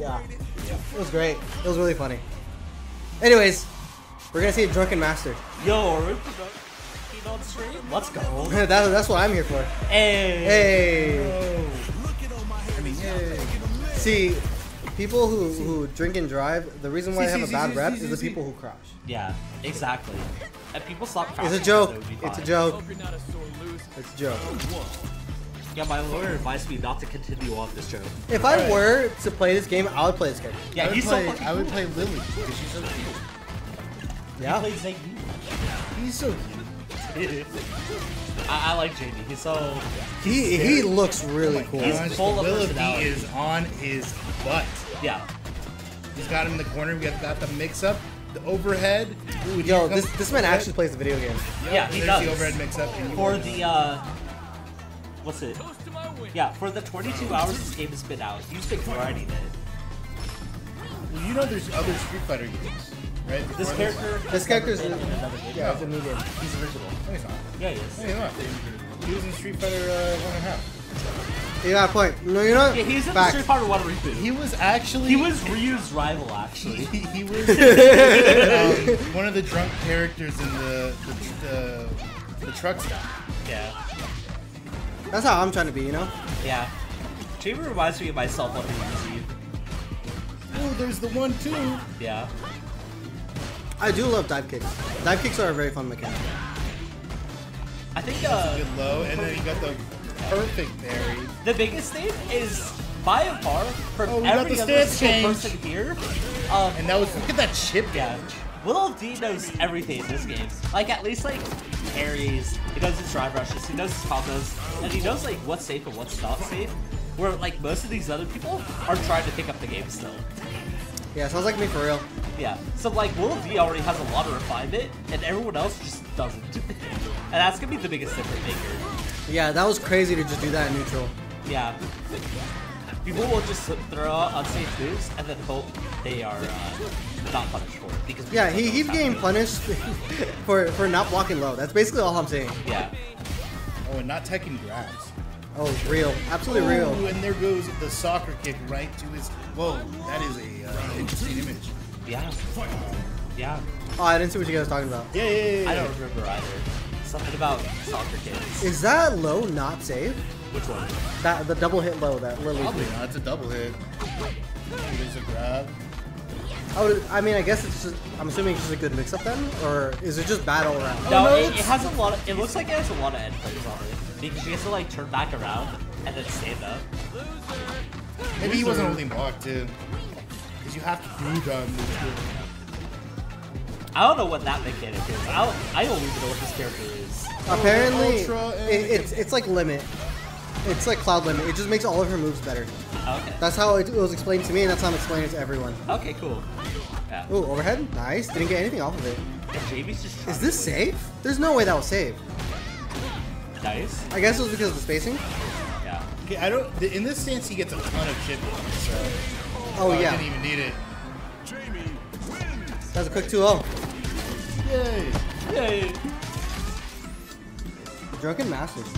Yeah. It was great. It was really funny. Anyways, we're gonna see a drunken master. Yo, are we on stream? Let's go. that, that's what I'm here for. Hey. Hey. I mean, yay. See, people who, who drink and drive, the reason why See, they have see, a bad see, rep see, is the see. people who crash. Yeah, exactly. And people stop It's a joke. so it'd be It's a joke. It's a joke. Yeah, my lawyer advised me not to continue on this joke. If I Alright. were to play this game, I would play this game. Yeah, would he's play, so fucking I would play Lily because she's so cute. He Yeah. plays Zayne. He's so cute. I, I like JD. He's so. He he looks really cool. He's Gosh, full of Willoughby personality. is on his butt. Yeah. He's got him in the corner. We got, got the mix-up, the overhead. Ooh, Yo, this this man the- actually plays the video game. Yep, Yeah, he there's does. the overhead mix-up. and For the, uh. What's it? Yeah, for the 22 hours this game has been out, you've been grinding it. Well, you know there's other Street Fighter games, right? This Before character. This has character's never in another game. yeah, it's a new game. He's original. No, he's not. Yeah, he is. No, he's not. He was in Street Fighter uh, one and a half. You got a point. No, you're not. Yeah, he's in the Street Fighter 1 reboot. He was actually. He was Ryu's rival, actually. He, he was um, one of the drunk characters in the the, the, the truck stop. Yeah. That's how I'm trying to be, you know. Yeah. Chamber reminds me of myself on New Year's Eve. Oh, there's the one too. Yeah. I do love dive kicks. Dive kicks are a very fun mechanic. I think uh, Good low, and then you got the perfect parry. the biggest thing is by far from Oh, we got every the other single change. person here. Um, And that was look at that chip yeah, damage. Will D knows everything in this game. Like at least like parries. He knows his drive rushes. He knows his combos, and he knows like what's safe and what's not safe. Where like most of these other people are trying to pick up the game still. Yeah, sounds like me for real. Yeah. So like Will D already has a lot of refinement, and everyone else just doesn't. and that's gonna be the biggest difference maker. Yeah, that was crazy to just do that in neutral. Yeah. People will just throw out unsafe moves and then hope they are uh, not punished for it because Yeah, he, he's getting punished for for not blocking low. That's basically all I'm saying. Yeah. Oh, and not taking grabs. Oh, it's real. Absolutely real. And there goes the soccer kick right to his. Whoa, that is a uh, interesting image. Yeah. Yeah. Oh, I didn't see what you guys were talking about. Yeah, yeah, yeah. yeah. I don't remember either. Something about soccer kids. Is that low not safe? Which one? That the double hit low that Lily. Probably threw. not. It's a double hit. There's a grab. I would. I mean, I guess it's just. I'm assuming it's just a good mix up then, or is it just bad all around? No, no, it, it has a lot of. It looks like it has a lot of end plays on it because you have to like turn back around and then stand up. Maybe he wasn't holding block too. Because you have to do that move. I don't know what that mechanic is. I don't, I don't even know what this character is. Apparently, it, it's it's like limit. It's like cloud limit. It just makes all of her moves better. Okay. That's how it, it was explained to me, and that's how I'm explaining it to everyone. Okay, cool. Yeah. Ooh, overhead, nice. Didn't get anything off of it. And Jamie's just. Is this safe? There's no way that was safe. Nice. I guess it was because of the spacing. Yeah. Okay, I don't. In this stance, he gets a ton of chip damage, so. Oh uh, I yeah, didn't even need it. jamie that's a quick 2-0. Yay! Yay. Drunken Masters.